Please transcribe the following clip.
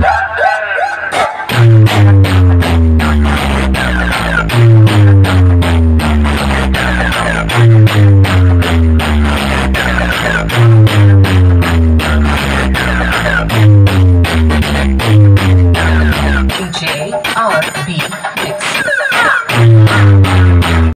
Yeah. RB